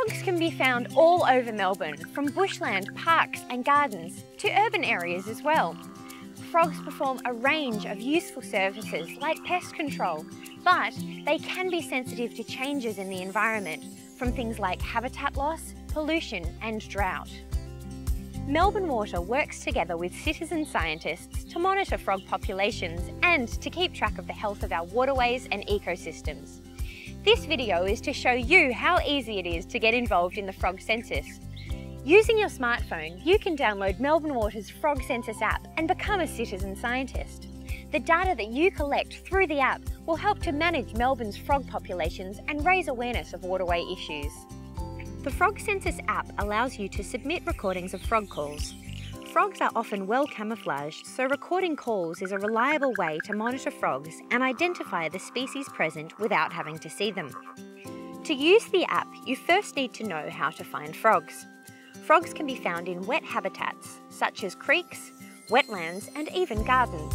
Frogs can be found all over Melbourne, from bushland, parks and gardens to urban areas as well. Frogs perform a range of useful services like pest control, but they can be sensitive to changes in the environment from things like habitat loss, pollution and drought. Melbourne Water works together with citizen scientists to monitor frog populations and to keep track of the health of our waterways and ecosystems. This video is to show you how easy it is to get involved in the frog census. Using your smartphone, you can download Melbourne Water's Frog Census app and become a citizen scientist. The data that you collect through the app will help to manage Melbourne's frog populations and raise awareness of waterway issues. The Frog Census app allows you to submit recordings of frog calls. Frogs are often well camouflaged, so recording calls is a reliable way to monitor frogs and identify the species present without having to see them. To use the app, you first need to know how to find frogs. Frogs can be found in wet habitats, such as creeks, wetlands and even gardens.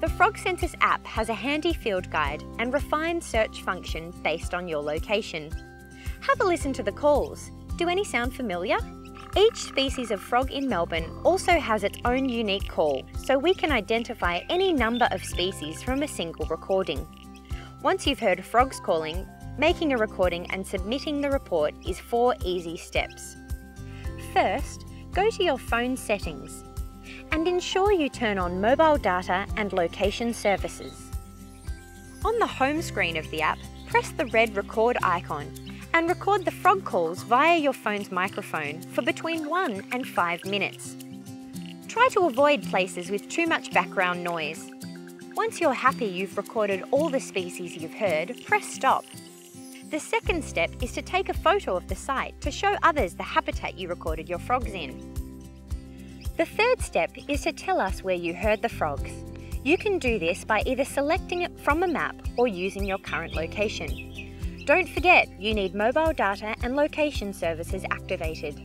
The Frog Census app has a handy field guide and refined search function based on your location. Have a listen to the calls. Do any sound familiar? Each species of frog in Melbourne also has its own unique call, so we can identify any number of species from a single recording. Once you've heard frogs calling, making a recording and submitting the report is four easy steps. First, go to your phone settings and ensure you turn on mobile data and location services. On the home screen of the app, press the red record icon and record the frog calls via your phone's microphone for between 1 and 5 minutes. Try to avoid places with too much background noise. Once you're happy you've recorded all the species you've heard, press stop. The second step is to take a photo of the site to show others the habitat you recorded your frogs in. The third step is to tell us where you heard the frogs. You can do this by either selecting it from a map or using your current location. Don't forget, you need mobile data and location services activated.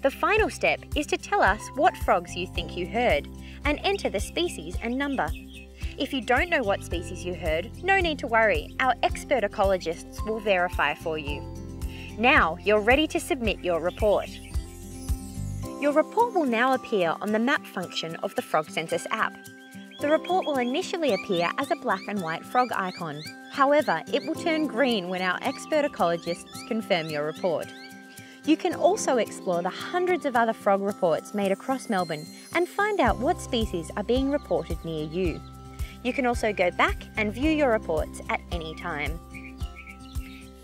The final step is to tell us what frogs you think you heard and enter the species and number. If you don't know what species you heard, no need to worry, our expert ecologists will verify for you. Now you're ready to submit your report. Your report will now appear on the map function of the Frog Census app. The report will initially appear as a black and white frog icon. However, it will turn green when our expert ecologists confirm your report. You can also explore the hundreds of other frog reports made across Melbourne and find out what species are being reported near you. You can also go back and view your reports at any time.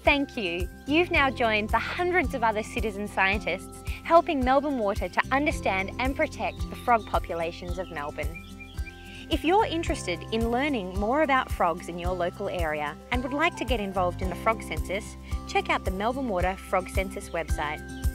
Thank you. You've now joined the hundreds of other citizen scientists helping Melbourne Water to understand and protect the frog populations of Melbourne. If you're interested in learning more about frogs in your local area and would like to get involved in the frog census, check out the Melbourne Water Frog Census website